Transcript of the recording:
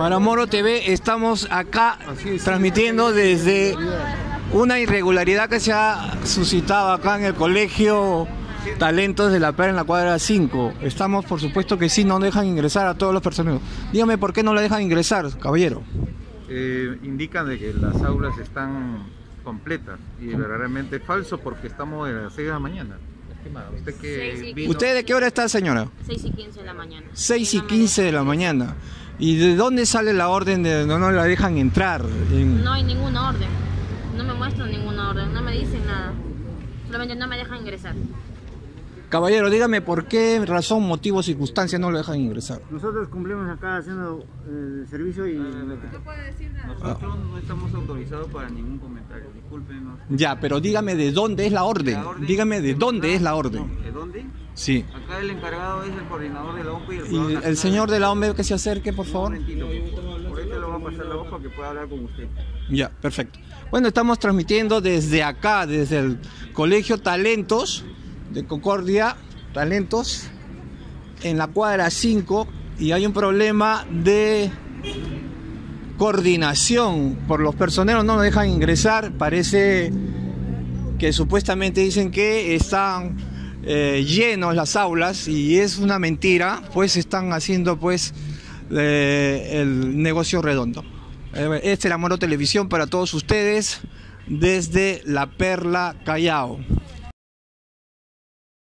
Para Moro TV estamos acá transmitiendo desde una irregularidad que se ha suscitado acá en el colegio Talentos de la Pera en la cuadra 5. Estamos, por supuesto que sí, no dejan ingresar a todos los personajes. Dígame por qué no la dejan ingresar, caballero. Eh, indican de que las aulas están completas y verdaderamente es falso porque estamos a las 6 de la mañana. Usted que ¿Usted de qué hora está, señora? 6 y 15 de la mañana. 6 y 15 de la mañana. ¿Y de dónde sale la orden de no, no la dejan entrar? No hay ninguna orden. No me muestran ninguna orden, no me dicen nada. Solamente no me dejan ingresar. Caballero, dígame por qué razón, motivo, circunstancia no lo dejan ingresar. Nosotros cumplimos acá haciendo el servicio y... No puede decir nada. Nosotros no estamos autorizados para ningún comentario, discúlpenos. Ya, pero dígame de dónde es la orden. dígame de dónde es la orden. ¿De dónde? Sí. Acá el encargado es el coordinador de la OPE y el, y el señor de la OMB que se acerque, por favor. Por este lo va a pasar la voz para que pueda hablar con usted. Ya, perfecto. Bueno, estamos transmitiendo desde acá, desde el Colegio Talentos de Concordia, Talentos, en la cuadra 5, y hay un problema de coordinación por los personeros, no nos dejan ingresar, parece que supuestamente dicen que están eh, llenos las aulas y es una mentira, pues están haciendo pues eh, el negocio redondo. Eh, este es la Moro Televisión para todos ustedes desde La Perla Callao.